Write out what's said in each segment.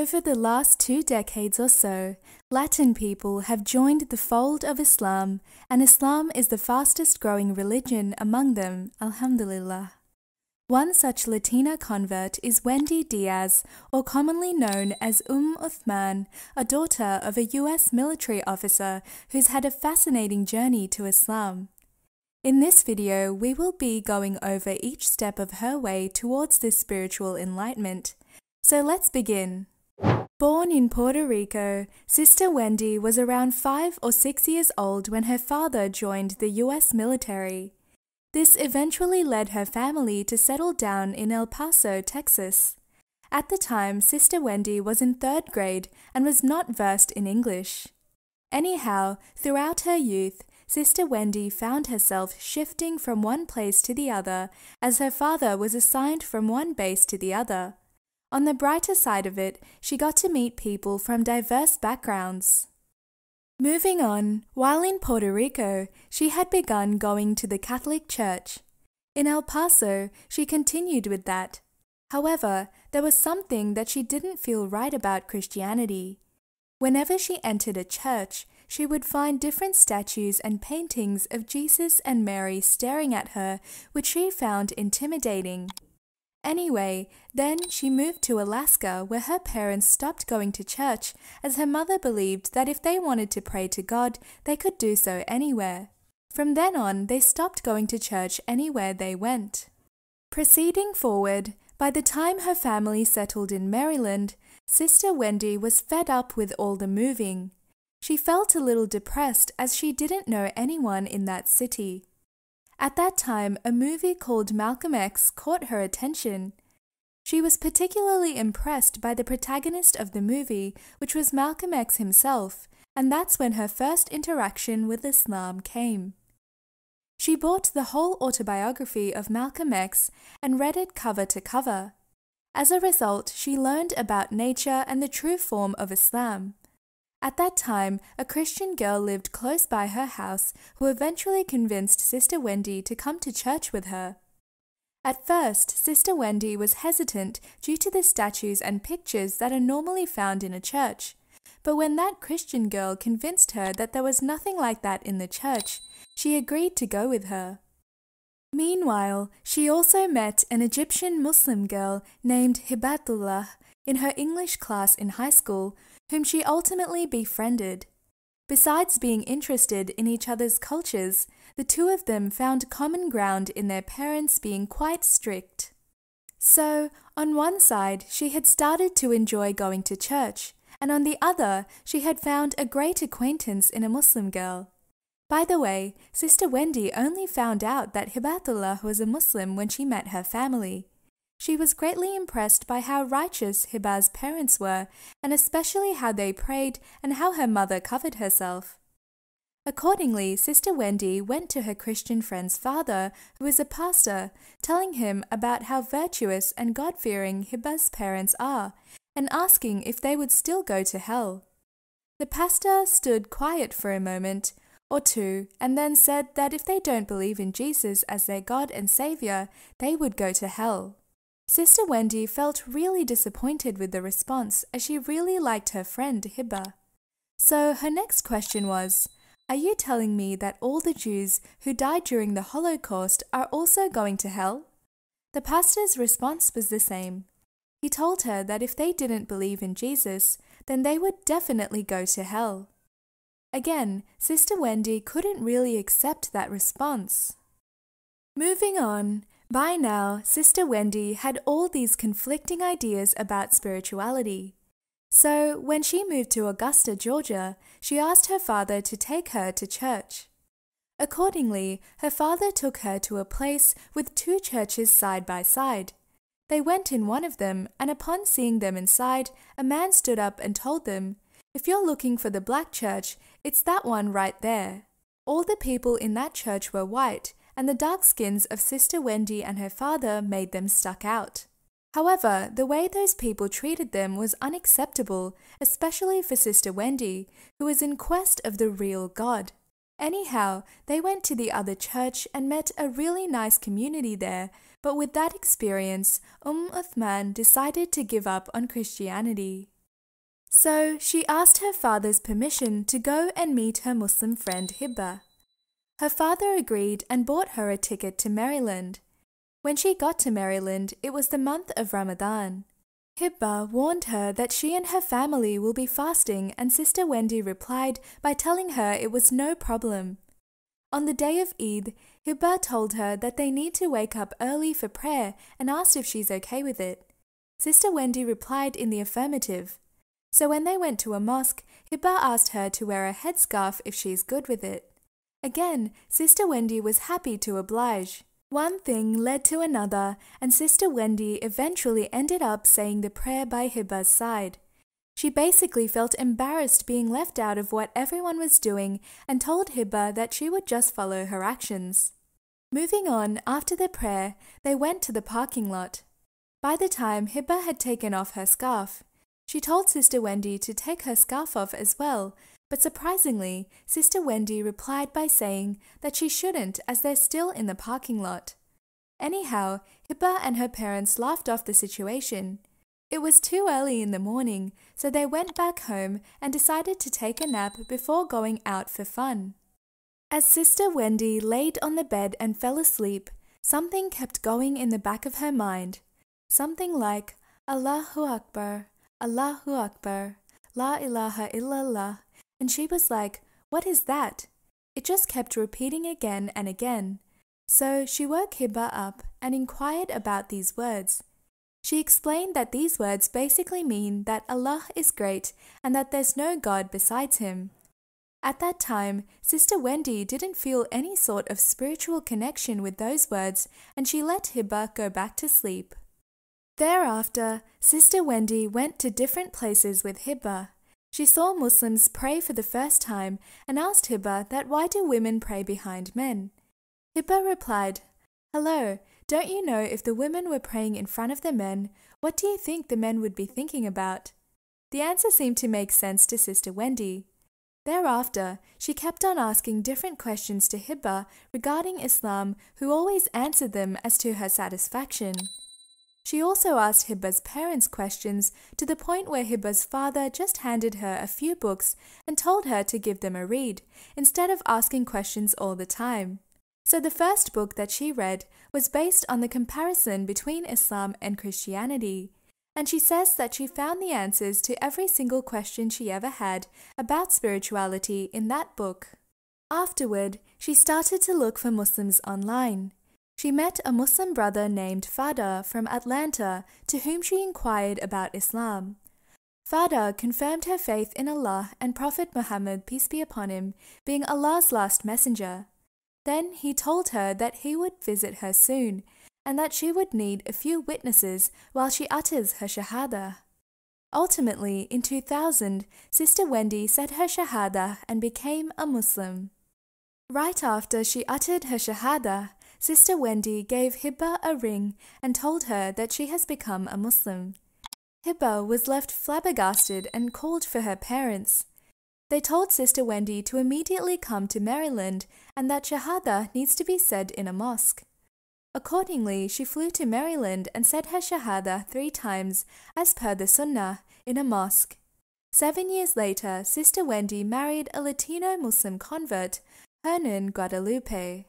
Over the last two decades or so, Latin people have joined the fold of Islam, and Islam is the fastest growing religion among them, Alhamdulillah. One such Latina convert is Wendy Diaz, or commonly known as Umm Uthman, a daughter of a US military officer who's had a fascinating journey to Islam. In this video, we will be going over each step of her way towards this spiritual enlightenment. So let's begin. Born in Puerto Rico, Sister Wendy was around five or six years old when her father joined the US military. This eventually led her family to settle down in El Paso, Texas. At the time, Sister Wendy was in third grade and was not versed in English. Anyhow, throughout her youth, Sister Wendy found herself shifting from one place to the other as her father was assigned from one base to the other. On the brighter side of it, she got to meet people from diverse backgrounds. Moving on, while in Puerto Rico, she had begun going to the Catholic Church. In El Paso, she continued with that. However, there was something that she didn't feel right about Christianity. Whenever she entered a church, she would find different statues and paintings of Jesus and Mary staring at her, which she found intimidating. Anyway, then she moved to Alaska where her parents stopped going to church as her mother believed that if they wanted to pray to God, they could do so anywhere. From then on, they stopped going to church anywhere they went. Proceeding forward, by the time her family settled in Maryland, Sister Wendy was fed up with all the moving. She felt a little depressed as she didn't know anyone in that city. At that time, a movie called Malcolm X caught her attention. She was particularly impressed by the protagonist of the movie, which was Malcolm X himself, and that's when her first interaction with Islam came. She bought the whole autobiography of Malcolm X and read it cover to cover. As a result, she learned about nature and the true form of Islam. At that time, a Christian girl lived close by her house who eventually convinced Sister Wendy to come to church with her. At first, Sister Wendy was hesitant due to the statues and pictures that are normally found in a church. But when that Christian girl convinced her that there was nothing like that in the church, she agreed to go with her. Meanwhile, she also met an Egyptian Muslim girl named Hibatullah in her English class in high school whom she ultimately befriended. Besides being interested in each other's cultures, the two of them found common ground in their parents being quite strict. So, on one side, she had started to enjoy going to church, and on the other, she had found a great acquaintance in a Muslim girl. By the way, Sister Wendy only found out that Hibatullah was a Muslim when she met her family. She was greatly impressed by how righteous Hiba's parents were, and especially how they prayed and how her mother covered herself. Accordingly, Sister Wendy went to her Christian friend's father, who is a pastor, telling him about how virtuous and God fearing Hiba's parents are, and asking if they would still go to hell. The pastor stood quiet for a moment or two and then said that if they don't believe in Jesus as their God and Saviour, they would go to hell. Sister Wendy felt really disappointed with the response as she really liked her friend Hibba. So her next question was Are you telling me that all the Jews who died during the Holocaust are also going to hell? The pastor's response was the same. He told her that if they didn't believe in Jesus, then they would definitely go to hell. Again, Sister Wendy couldn't really accept that response. Moving on, by now, Sister Wendy had all these conflicting ideas about spirituality. So, when she moved to Augusta, Georgia, she asked her father to take her to church. Accordingly, her father took her to a place with two churches side by side. They went in one of them, and upon seeing them inside, a man stood up and told them, If you're looking for the black church, it's that one right there. All the people in that church were white, and the dark skins of Sister Wendy and her father made them stuck out. However, the way those people treated them was unacceptable, especially for Sister Wendy, who was in quest of the real God. Anyhow, they went to the other church and met a really nice community there, but with that experience, Umm Uthman decided to give up on Christianity. So she asked her father's permission to go and meet her Muslim friend Hibba. Her father agreed and bought her a ticket to Maryland. When she got to Maryland, it was the month of Ramadan. Hibba warned her that she and her family will be fasting, and Sister Wendy replied by telling her it was no problem. On the day of Eid, Hibba told her that they need to wake up early for prayer and asked if she's okay with it. Sister Wendy replied in the affirmative. So when they went to a mosque, Hibba asked her to wear a headscarf if she's good with it. Again, Sister Wendy was happy to oblige. One thing led to another, and Sister Wendy eventually ended up saying the prayer by Hibba's side. She basically felt embarrassed being left out of what everyone was doing and told Hibba that she would just follow her actions. Moving on, after the prayer, they went to the parking lot. By the time Hibba had taken off her scarf, she told Sister Wendy to take her scarf off as well, but surprisingly, Sister Wendy replied by saying that she shouldn't as they're still in the parking lot. Anyhow, Hibba and her parents laughed off the situation. It was too early in the morning, so they went back home and decided to take a nap before going out for fun. As Sister Wendy laid on the bed and fell asleep, something kept going in the back of her mind. Something like, Allahu Akbar, Allahu Akbar, La ilaha illallah, and she was like, What is that? It just kept repeating again and again. So she woke Hibba up and inquired about these words. She explained that these words basically mean that Allah is great and that there's no God besides Him. At that time, Sister Wendy didn't feel any sort of spiritual connection with those words and she let Hibba go back to sleep. Thereafter, Sister Wendy went to different places with Hibba. She saw Muslims pray for the first time and asked Hibba that why do women pray behind men? Hibba replied, Hello, don't you know if the women were praying in front of the men, what do you think the men would be thinking about? The answer seemed to make sense to Sister Wendy. Thereafter, she kept on asking different questions to Hibba regarding Islam, who always answered them as to her satisfaction. She also asked Hibba's parents questions to the point where Hibba's father just handed her a few books and told her to give them a read, instead of asking questions all the time. So the first book that she read was based on the comparison between Islam and Christianity. And she says that she found the answers to every single question she ever had about spirituality in that book. Afterward, she started to look for Muslims online. She met a Muslim brother named Fada from Atlanta to whom she inquired about Islam. Fada confirmed her faith in Allah and Prophet Muhammad, peace be upon him, being Allah's last messenger. Then he told her that he would visit her soon and that she would need a few witnesses while she utters her Shahada. Ultimately, in 2000, Sister Wendy said her Shahada and became a Muslim. Right after she uttered her Shahada, Sister Wendy gave Hibba a ring and told her that she has become a Muslim. Hibba was left flabbergasted and called for her parents. They told Sister Wendy to immediately come to Maryland and that Shahada needs to be said in a mosque. Accordingly, she flew to Maryland and said her Shahada three times, as per the Sunnah, in a mosque. Seven years later, Sister Wendy married a Latino Muslim convert, Hernan Guadalupe.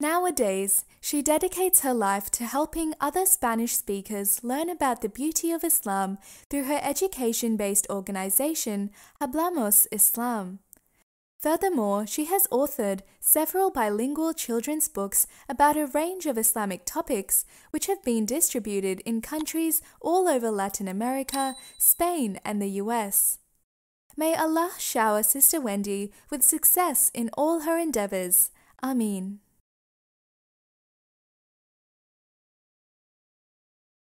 Nowadays, she dedicates her life to helping other Spanish speakers learn about the beauty of Islam through her education based organization, Hablamos Islam. Furthermore, she has authored several bilingual children's books about a range of Islamic topics, which have been distributed in countries all over Latin America, Spain, and the US. May Allah shower Sister Wendy with success in all her endeavors. Amin.